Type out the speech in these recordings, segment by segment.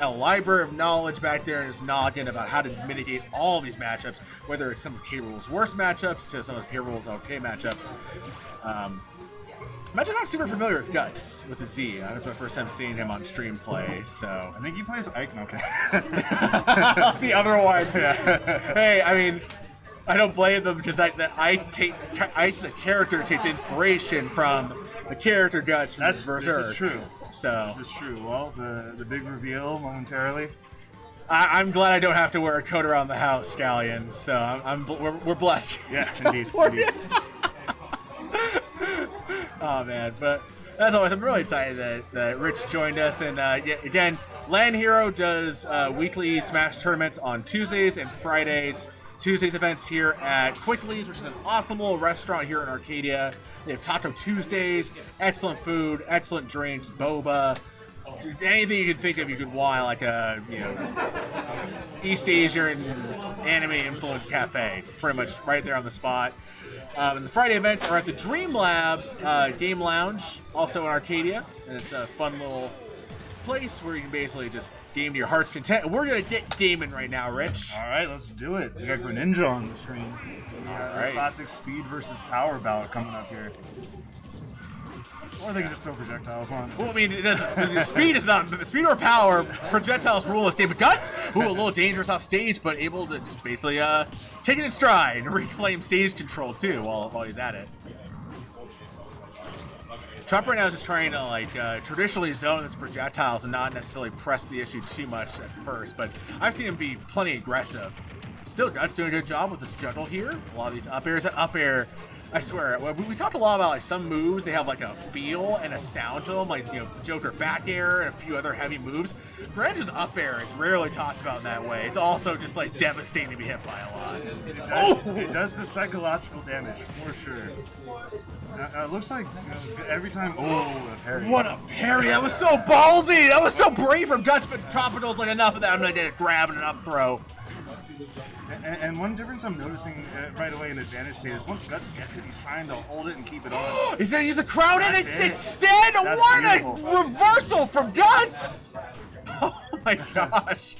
a library of knowledge back there in his noggin about how to mitigate all these matchups, whether it's some of K. Rool's worst matchups to some of K. Rool's okay matchups. Um, Imagine not super familiar with Guts with a Z. That was my first time seeing him on stream play, so. I think he plays Ike. Okay. the other one. hey, I mean, I don't blame them because that, that I take Ike's a character takes inspiration from the character Guts from That's Berserk. this is true. So This is true. Well, the the big reveal momentarily. I, I'm glad I don't have to wear a coat around the house, Scallion. So I'm, I'm bl- we're, we're blessed. Yeah, indeed. Indeed. Oh man, but as always, I'm really excited that, that Rich joined us. And uh, yeah, again, LAN Hero does uh, weekly Smash tournaments on Tuesdays and Fridays. Tuesdays events here at Quickly's, which is an awesome little restaurant here in Arcadia. They have Taco Tuesdays, excellent food, excellent drinks, boba, anything you can think of you could want, like a you know East Asian anime influenced cafe, pretty much right there on the spot. Um, and the Friday events are at the DreamLab uh, Game Lounge, also in Arcadia, and it's a fun little place where you can basically just game to your heart's content. We're gonna get gaming right now, Rich. All right, let's do it. We got Greninja on the screen. We got right. classic speed versus power bout coming up here. Or they can just throw projectiles on. Well, I mean, it doesn't, speed is not speed or power. Projectiles rule this game, but guts, who a little dangerous off stage, but able to just basically uh, take it in stride and reclaim stage control too while while he's at it. Trop right now is just trying to like uh, traditionally zone his projectiles and not necessarily press the issue too much at first, but I've seen him be plenty aggressive. Still, Guts doing a good job with this juggle here. A lot of these up airs, that up air, I swear, we, we talked a lot about like some moves. They have like a feel and a sound to them, like you know Joker back air and a few other heavy moves. Greninja's up air is rarely talked about in that way. It's also just like devastating to be hit by a lot. It does, it does the psychological damage for sure. Uh, uh, it looks like you every time. Oh, a parry. What a parry! That was so ballsy. That was so brave from Guts, but Tropical's like enough of that. I'm gonna get a grab and an up throw. And, and one difference I'm noticing uh, right away in advantage state is once Guts gets it, he's trying to hold it and keep it on. He's gonna use a crowd in it instead. What a reversal from Guts! Oh my gosh!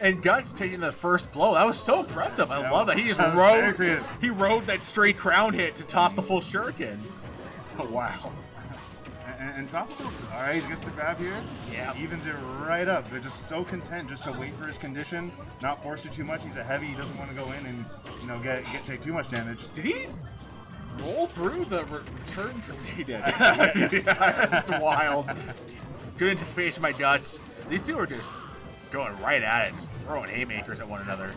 And Guts taking the first blow. That was so impressive. I That love was- that. He just that rode. He rode that straight crown hit to toss the full shuriken. Oh wow! And, and Tropical, all right, he gets the grab here. Yeah. Evens it right up. They're just so content just to wait for his condition, not force it too much. He's a heavy. He doesn't want to go in and you know get get take too much damage. Did he roll through the re- return? He did. That's wild. Good anticipation by Guts. These two are just going right at it, just throwing haymakers at one another.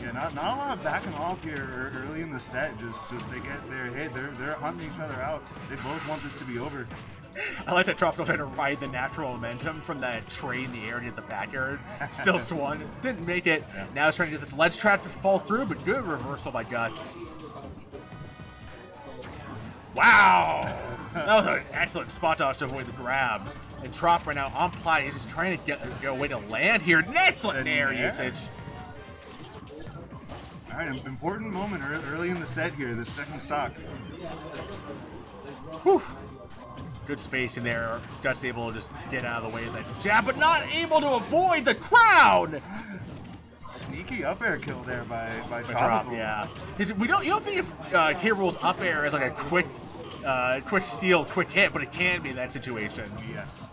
Yeah, not, not a lot of backing off here er, early in the set. Just just they get their hit. They're they're hunting each other out. They both want this to be over. I like that Tropical trying to ride the natural momentum from that trade in the air to the back air. Still swung. Didn't make it. Now he's trying to get this ledge trap to fall through, but good reversal by Guts. Wow! That was an excellent spot dodge to avoid the grab. And Trop right now on plot, he's just trying to get, get a way to land here. An excellent air air. usage. All right, im- important moment early in the set here. The second stock. Whew. Good space in there. Guts able to just get out of the way of that jab, but not able to avoid the crown! Sneaky up air kill there by by drop, yeah. Is it, we don't. You don't think of uh, K. Rool's up air as like a quick, uh, quick steal, quick hit, but it can be in that situation. Yes.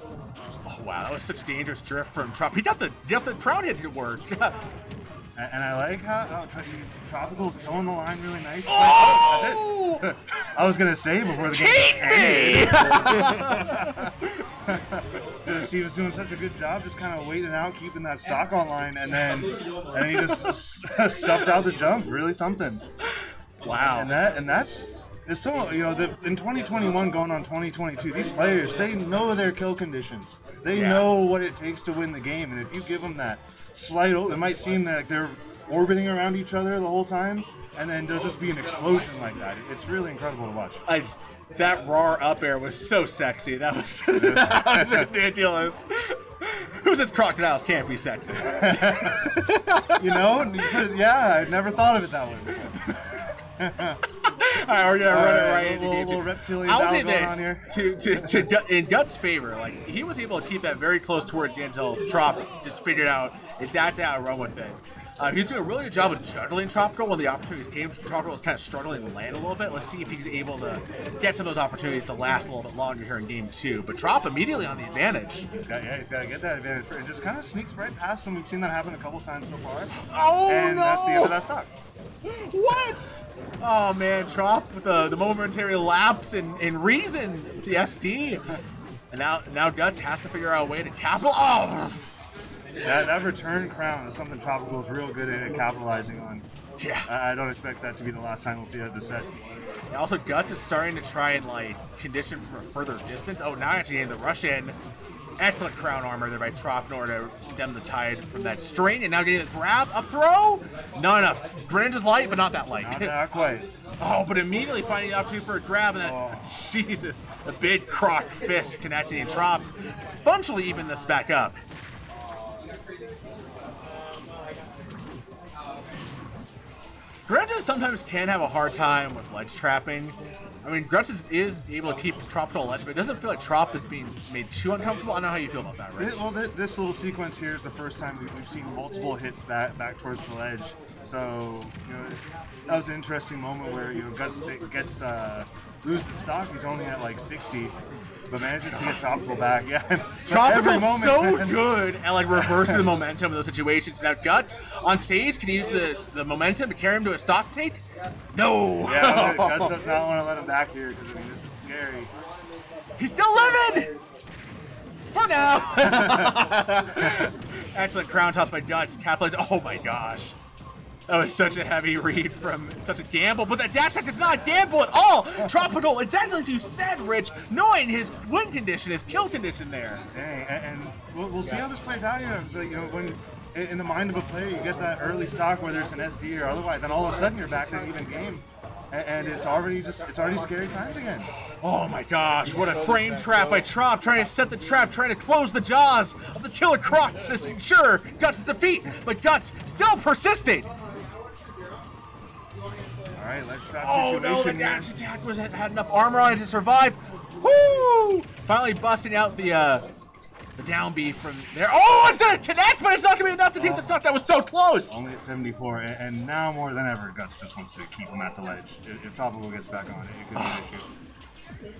Oh wow, that was such dangerous drift from Trop. He got the, he got the crown hit to work. And, I like how, how tro- he's Tropical's towing the line really nice. oh! That's it. I was gonna say before the game. Cheat me! Because he was doing such a good job, just kind of waiting out, keeping that stock online, and then and he just stuffed out the jump. Really something. wow. And that and that's it's so you know the, in 2021 going on 2022, these players they know their kill conditions. They Yeah. know what it takes to win the game, and if you give them that slight, o- it might seem like they're orbiting around each other the whole time, and then there'll just be an explosion like that. It's really incredible to watch. I just, that raw up air was so sexy. That was, that was ridiculous. Who says crocodiles can't be sexy? You know, And you could- yeah, I never thought of it that way. before. right, we're gonna run it right into little, game little reptilian I'll say this on here. to to, to Gut, in Gut's favor, like he was able to keep that very close towards the end until Trop just figured out exactly how to run with it. Uh, he's doing a really good job of juggling Tropical when the opportunities came. Tropical was kind of struggling to land a little bit. Let's see if he's able to get some of those opportunities to last a little bit longer here in game two. But Trop immediately on the advantage. He's got, yeah, he's got to get that advantage. It just kind of sneaks right past him. We've seen that happen a couple times so far. Oh and no! that's the end of that stock. What? Oh man, Trop with the, the momentary lapse in, in reason, the SD. And now now Guts has to figure out a way to capital. Oh! That, that return crown is something Tropical is real good at capitalizing on. Yeah. I, I don't expect that to be the last time we'll see that this set. And also, Guts is starting to try and like condition from a further distance. Oh, now actually getting the rush in. Excellent crown armor there by Trop in order to stem the tide from that strain. And now getting the grab, up throw. Not enough. Greninja's light, but not that light. Not, not quite. Oh, but immediately finding the opportunity for a grab, and then, Oh. Jesus, a big croc fist connecting and Trop functionally even this back up. Greninja sometimes can have a hard time with ledge trapping. I mean, Guts is, able to keep Trop to ledge, but it doesn't feel like Trop is being made too uncomfortable. I don't know how you feel about that, Rich. This, well, thi- this little sequence here is the first time we've, seen multiple hits back back towards the ledge. So you know, that was an interesting moment where you know Guts gets uh, loses stock. He's only at like 60, but manages to get Tropical back. Yeah, Tropical's moment- so good at like reversing the momentum of those situations. Now Guts on stage can he use the, the momentum to carry him to a stock take. No. Yeah, Guts does not want to let him back here because I mean this is scary. He's still living! For now! Excellent crown toss by Guts. Capitalize. Oh my gosh. That was such a heavy read from such a gamble, but that dash attack is not a gamble at all! Tropical, exactly like you said, Rich, knowing his win condition, his kill condition there. Dang, and, and we'll, we'll see how this plays out here. It's like, you know, when in, the mind of a player, you get that early stock, whether it's an SD or otherwise, then all of a sudden you're back in an even game, and, it's already just it's already scary times again. Oh my gosh, what a frame trap by Trop, trying to set the trap, trying to close the jaws of the Killer Croc to ensure Guts' defeat, but Guts still persisting. Right, let's Oh no, the dash attack was had enough armor on it to survive. Woo! Finally busting out the uh, the down B from there. Oh, it's gonna connect, but it's not gonna be enough to take the stock. That was so close. Only at 74, and, now more than ever, Guts just wants to keep him at the ledge. If, Tropical gets back on it, it could be an issue.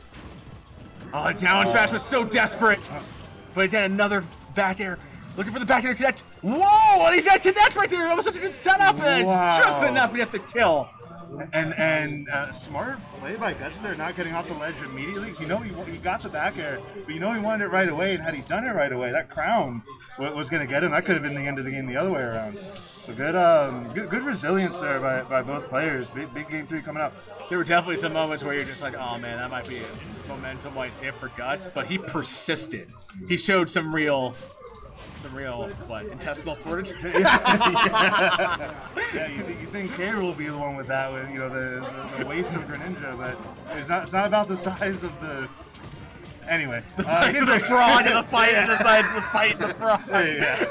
Oh, the down smash was so desperate. But again, another back air. Looking for the back air to connect. Whoa! And he's got connect right there. That was such a good setup. And it's just enough to get the kill. And and uh, smart play by Guts there, not getting off the ledge immediately. 'cause you know he, he got the back air, but you know he wanted it right away. And had he done it right away, that crown wa- was going to get him. That could have been the end of the game the other way around. So good, um, good, good resilience there by, by both players. Big, big game three coming up. There were definitely some moments where you're just like, oh man, that might be momentum-wise it for Guts, but he persisted. He showed some real, some real what intestinal fortitude. Yeah, you, think you think K will be the one with that, with you know the, the, the waist of Greninja, but it's not. It's not about the size of the. Anyway, The uh, size of the frog in the fight, and the size of the fight in the frog. yeah.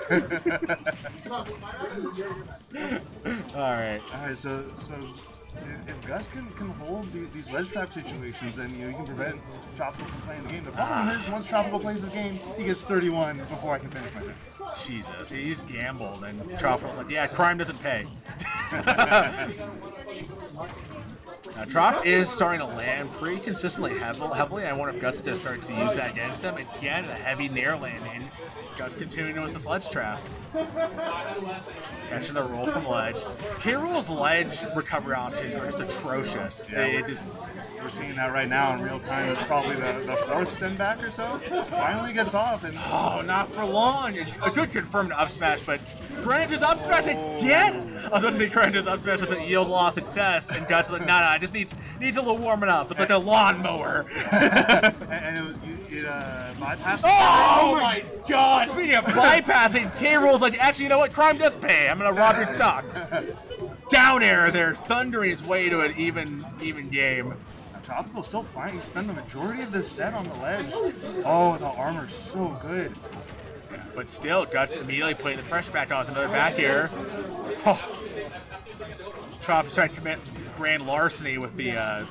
All right. All right, so so if, if Guts can, can hold the, these ledge trap situations, then you know you can prevent Tropical from playing the game. The problem is once Tropical plays the game, he gets 31 before I can finish my sentence. Jesus, he just gambled, and Tropical's like, yeah, crime doesn't pay. now, Trop is starting to land pretty consistently heavily. heavily. I wonder if Guts does start to use that against them. Again, a heavy nair landing. Guts continuing with the ledge trap. Catching the roll from ledge. K. Rool's ledge recovery options are just atrocious. Yeah. They just We're seeing that right now in real time. It's probably the, the fourth send back or so. Finally gets off, and Oh, not for long. A good confirmed up smash, but Greninja's up smash again. I was about to say Greninja's up smash doesn't yield a lot of success, and Guts like, nah, nah, it just needs needs a little warming up. It's like a lawnmower. and, and it, was- you, it uh, bypassed. oh my god! Speaking of bypassing, K. Rool's like, actually, you know what? Crime does pay. I'm gonna rob your stock. Down air there, thundering his way to an even even game. Tropical still fine. He spent the majority of this set on the ledge. Oh, the armor's so good. But still, Guts immediately putting the pressure back on with another back air. Oh. Trying to commit grand larceny with the uh,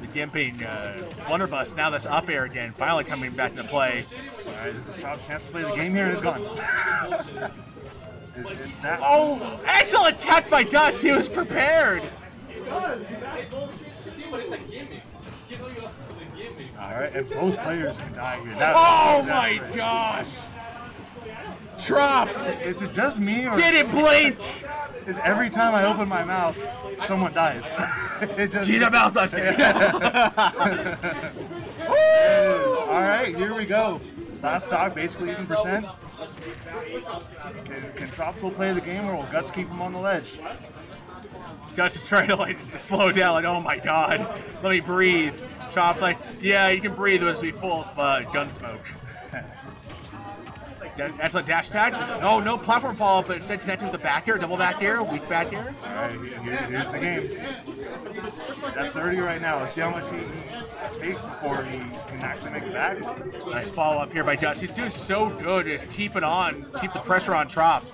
the gimping uh, blunderbuss. Now that's up air again, finally coming back into play. All right, this is Trop's chance to play the game here, and it's gone. it's, it's that. Oh, excellent attack by Guts. He was prepared. All right, and both players can die here. That- Oh that's my gosh. Trop Is it just me, or didn't blink. is every time I open my mouth, someone dies? it just. Your mouth. It is. All right, here we go. Last stock, basically even percent. Can, can Tropical play the game, or will Guts keep him on the ledge? Guts is trying to like slow down, like, oh my god, let me breathe. Trop's like, yeah, you can breathe, it's be full of uh, gun smoke. Da- a dash tag. Oh, no platform follow up, but instead connecting with the back air, double back air, weak back air. All right, here, here's the game. He's at 30 right now. Let's see how much he, he takes before he can actually make it back. Nice follow up here by Guts. He's doing so good, just keep it on, keep the pressure on Trop.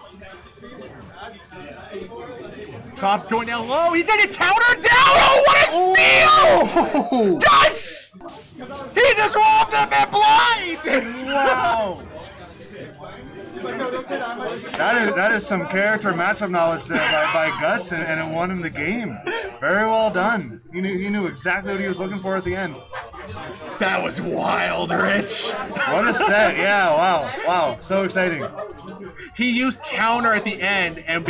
Trop going down low. He did a counter down. Oh, what a steal! Guts! He just robbed them and blind! Wow! That is, that is some character matchup knowledge there by, by Guts, and, and it won him the game. Very well done. He knew, he knew exactly what he was looking for at the end. That was wild, Rich. What a set. Yeah, wow. Wow. So exciting. He used counter at the end and.